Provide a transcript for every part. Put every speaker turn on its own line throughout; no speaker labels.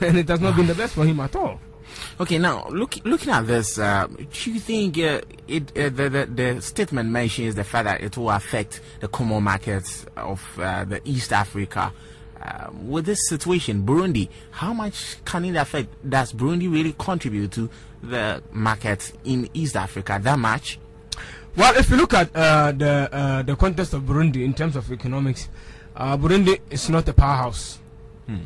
and it has not been the best for him at all.
Okay, now look, looking at this, uh, do you think uh, it, uh, the, the, the statement mentions the fact that it will affect the common markets of uh, the East Africa? Uh, with this situation, Burundi, how much can it affect? Does Burundi really contribute to the market in East Africa that much?
Well, if you look at uh, the uh, the context of Burundi in terms of economics, uh, Burundi is not a powerhouse
Hmm.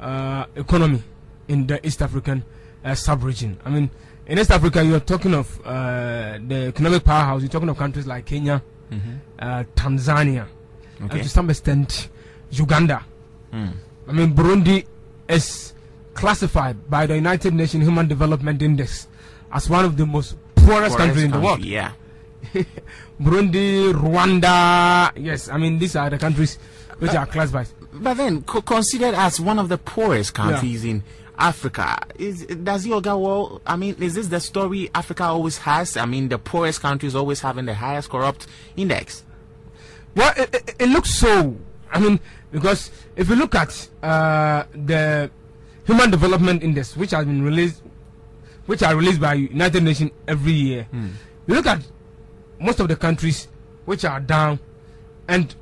Uh, economy in the East African uh, sub-region. I mean, in East Africa, you're talking of uh, the economic powerhouse. You're talking of countries like Kenya, uh, Tanzania, and to some extent Uganda.
Hmm.
I mean, Burundi is classified by the United Nations Human Development Index as one of the most poorest, countries in the world.
Yeah.
Burundi, Rwanda. Yes, I mean these are the countries which are classified.
But then, co- considered as one of the poorest countries in Africa, is does yoga well? I mean, is this the story Africa always has? I mean, the poorest countries always having the highest corrupt index.
Well, it, it, it looks so. I mean, because if you look at uh, the Human Development Index, which has been released, which are released by United Nations every year, you look at most of the countries which are down, and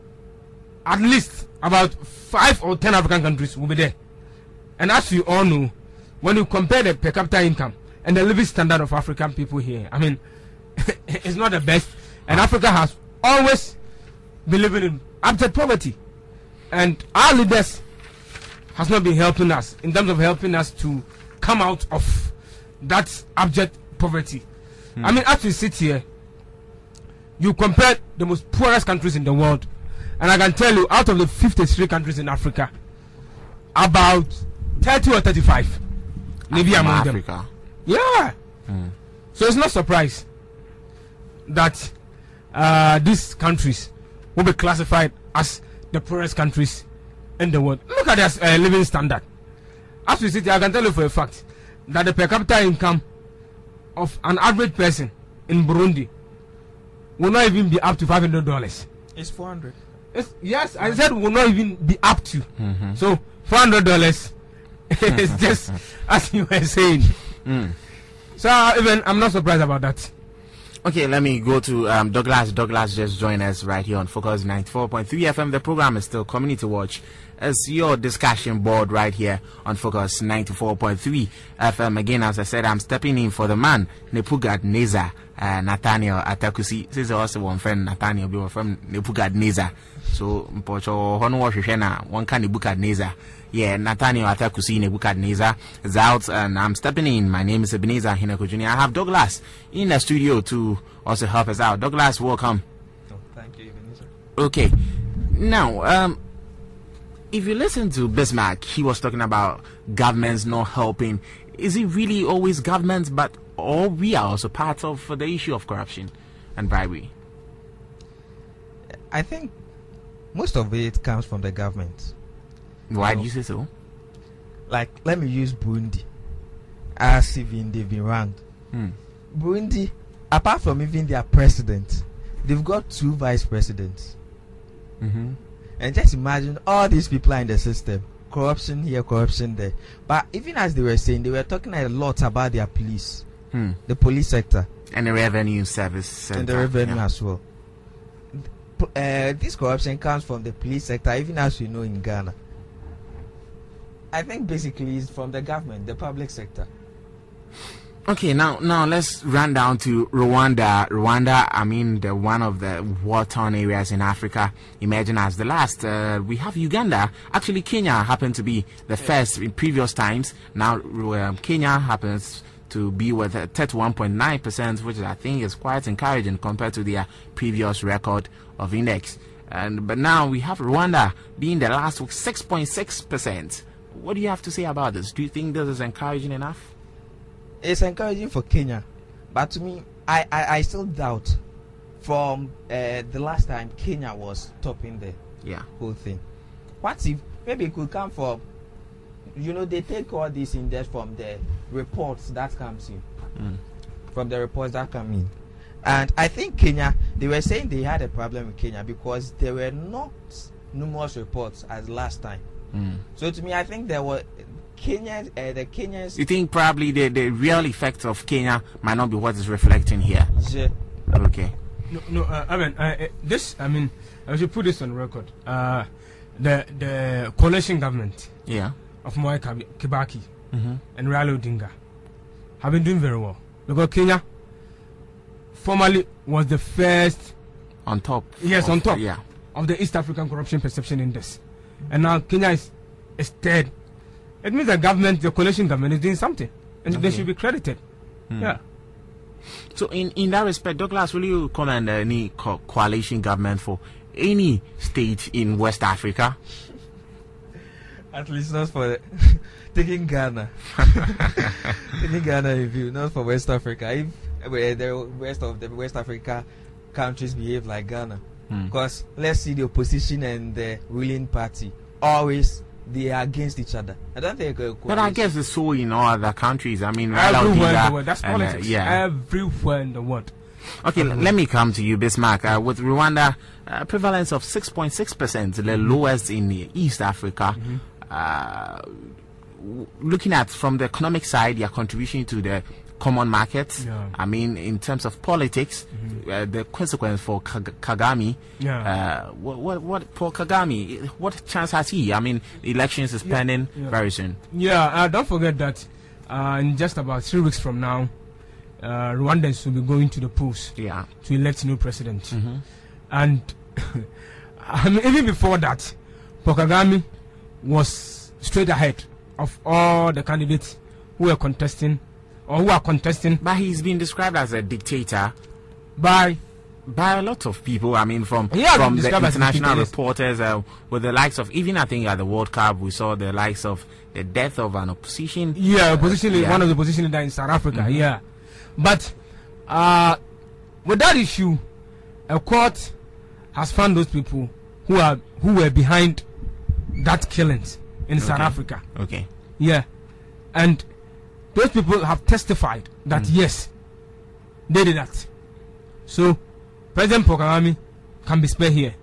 at least about five or ten African countries will be there. And as you all know, when you compare the per capita income and the living standard of African people here, I mean, it's not the best. And Africa has always been living in abject poverty. And our leaders has not been helping us in terms of helping us to come out of that abject poverty. Hmm. I mean, as we sit here, you compare the most poorest countries in the world, and I can tell you, out of the 53 countries in Africa, about 30 or 35 maybe among them.
Africa.
Yeah. So it's not surprise that uh, these countries will be classified as the poorest countries in the world. Look at their uh, living standard. As we sit here, I can tell you for a fact that the per capita income of an average person in Burundi will not even be up to five hundred dollars.
It's 400.
Yes, I said will not even be up to. So four hundred dollars is just as you were saying. So uh, even I'm not surprised about that.
Okay, let me go to um, Douglas. Douglas just joined us right here on Focus 94.3 FM. The program is still Community Watch. It's your discussion board right here on Focus 94.3 FM. Again, as I said, I'm stepping in for the man, Nepugad Neza, uh, Nathaniel Atta Kusi. This is also one friend, Nathaniel, be from Nepugad Neza. So, mpocho hono wa one can Nebukadnezar. Yeah, Nathaniel Atta Kusi Nebukadnezar is out, and I'm stepping in. My name is Ebenezer Hineko Jr. I have Douglas in the studio to also help us out. Douglas, welcome.
Oh, thank you, Ebenezer.
Okay, now, um, if you listen to Bismarck, he was talking about governments not helping. Is it really always governments, but all we are also part of the issue of corruption and bribery?
I think most of it comes from the government.
Why do you say so?
Like, let me use Burundi as even they've been ranked.
Hmm.
Burundi, apart from even their president, they've got two vice presidents.
Mm-hmm.
And just imagine all these people are in the system. Corruption here, corruption there. But even as they were saying, they were talking a lot about their police,
Hmm.
the police sector,
And the revenue service
and the revenue
yeah.
as well. Uh, this corruption comes from the police sector, even as we know in Ghana. I think basically it's from the government, the public sector.
Okay, now now let's run down to Rwanda. Rwanda, I mean, the one of the war-torn areas in Africa, emerging as the last. Uh, we have Uganda. Actually, Kenya happened to be the first in previous times. Now um, Kenya happens to be with a 31.9 percent, which I think is quite encouraging compared to their previous record of index. And but now we have Rwanda being the last with 6.6 percent. What do you have to say about this? Do you think this is encouraging enough?
It's encouraging for Kenya, but to me, I, I, I still doubt from uh, the last time Kenya was topping the
Yeah.
whole thing. What if maybe it could come from, you know, they take all this in there from the reports that comes in,
Mm.
from the reports that come in, and I think Kenya, they were saying they had a problem with Kenya because there were not numerous reports as last time.
Mm.
So to me, I think there were Kenya, uh, the Kenyans.
You think probably the, the real effect of Kenya might not be what is reflecting here?
Yeah.
Okay.
No, no. Uh, I mean, uh, uh, this. I mean, I should put this on record. Uh, the the coalition government
Yeah.
of Mwai Kibaki
Mm-hmm.
and Raila Odinga have been doing very well because Kenya formerly was the first
On top.
Yes,
of-
on top.
Yeah.
of the East African Corruption Perception Index, and now Kenya is, is third. It means the government, the coalition government, is doing something, and they should be credited.
Hmm.
Yeah.
So in, in that respect, Douglas, will you commend any co- coalition government for any state in West Africa?
At least not for the taking Ghana. taking Ghana review, not for West Africa. If uh, the rest of the West Africa countries behave like Ghana,
Hmm.
because let's see the opposition and the ruling party always they are against each other. I don't think. Uh,
But I guess it's so in all other countries. I mean, Raila
Everywhere in the world. That's
and, uh,
politics.
yeah.
Everywhere in the world.
Okay, l- let me come to you, Bismarck. Uh, with Rwanda, uh, prevalence of 6.6%, the
Mm-hmm.
lowest in East Africa. Uh, w- looking at from the economic side, their contribution to the common market.
Yeah. Mm-hmm.
I mean, in terms of politics, uh, the consequence for Kag- Kagame.
Yeah.
Uh, what, what, what for Kagame? What chance has he? I mean, the elections is pending
yeah.
very soon.
Yeah, uh, don't forget that uh, in just about three weeks from now, uh, Rwandans will be going to the polls
Yeah.
to elect new president.
Mm-hmm.
And I mean, even before that, Paul Kagame was straight ahead of all the candidates who were contesting or who are contesting
But he's been described as a dictator
by
by a lot of people. I mean, from
Yeah,
from the international reporters, uh, with the likes of even I think at the World Cup, we saw the likes of the death of an opposition.
yeah, opposition
yeah.
one of the opposition leader in South Africa. Yeah, but uh, with that issue, a court has found those people who are who were behind that killings in South
Okay.
Africa.
Okay,
Yeah, and those people have testified that
Mm.
yes, they did that. So President Paul can be spared here,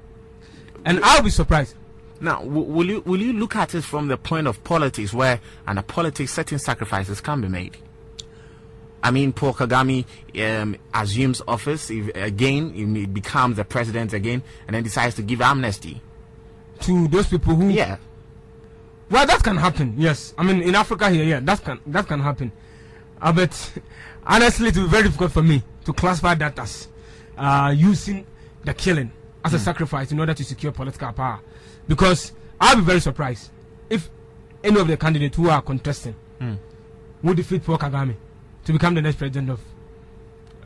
and I'll be surprised.
now w- will you will you look at it from the point of politics, where under politics certain sacrifices can be made? I mean, Paul Kagame um, assumes office if, again, he becomes the president again, and then decides to give amnesty.
To those people who
Yeah,
Well, that can happen. Yes, I mean in Africa here, yeah, that can that can happen. Uh, but honestly, it will be very difficult for me to classify that as uh, using the killing as a sacrifice in order to secure political power, because I'll be very surprised if any of the candidates who are contesting
Hmm.
would defeat Paul Kagame to become the next president of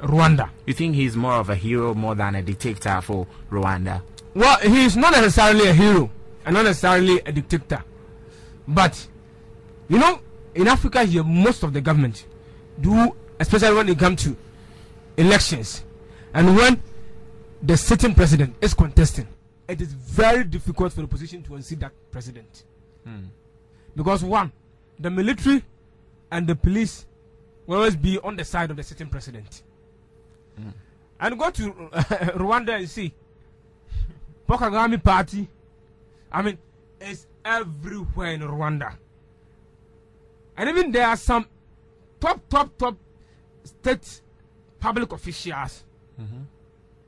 Rwanda.
you think he's more of a hero more than a dictator for Rwanda?
Well, he is not necessarily a hero and not necessarily a dictator. But, you know, in Africa here, most of the government do, especially when it comes to elections, and when the sitting president is contesting, it is very difficult for the opposition to unseat that president. Hmm. Because, one, the military and the police will always be on the side of the sitting president. Hmm. And go to Rwanda and see. Paul Kagame party, I mean, is everywhere in Rwanda. And even there are some top, top, top state public officials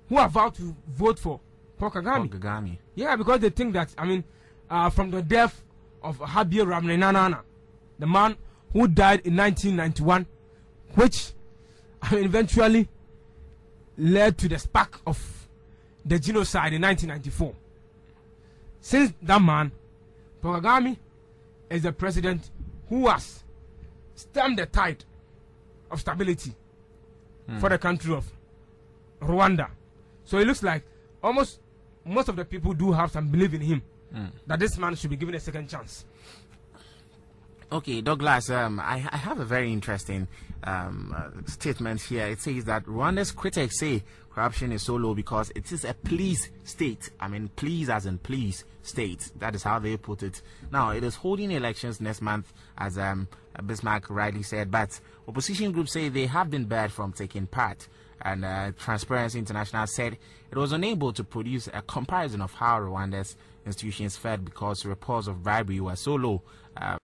who are vowed to vote for Paul
Paul
Kagame.
Kagame.
Yeah, because they think that, I mean, uh, from the death of Habyarimana, the man who died in 1991, which I mean, eventually led to the spark of the genocide in 1994. Since that man, Kagame is the president who has stemmed the tide of stability hmm. for the country of Rwanda. So it looks like almost most of the people do have some belief in him hmm. that this man should be given a second chance.
Okay, Douglas, um, I, I have a very interesting um, uh, statement here. It says that Rwanda's critics say corruption is so low because it is a please state. I mean, please as in please state. That is how they put it. Now, it is holding elections next month, as um, Bismarck rightly said, but opposition groups say they have been barred from taking part. And uh, Transparency International said it was unable to produce a comparison of how Rwanda's institutions fared because reports of bribery were so low. Uh,